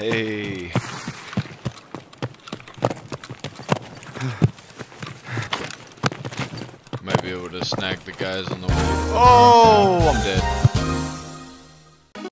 Hey. Might be able to snag the guys on the way. Oh,